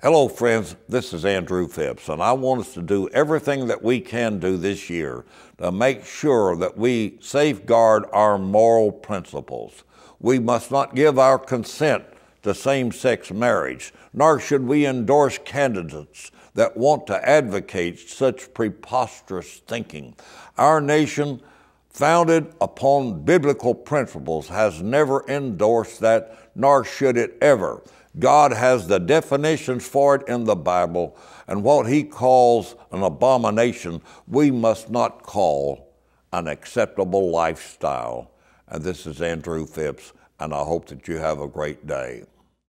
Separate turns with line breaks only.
Hello, friends. This is Andrew Phipps, and I want us to do everything that we can do this year to make sure that we safeguard our moral principles. We must not give our consent to same sex marriage, nor should we endorse candidates that want to advocate such preposterous thinking. Our nation, founded upon biblical principles, has never endorsed that, nor should it ever. God has the definitions for it in the Bible, and what He calls an abomination, we must not call an acceptable lifestyle. And this is Andrew Phipps, and I hope that you have a great day.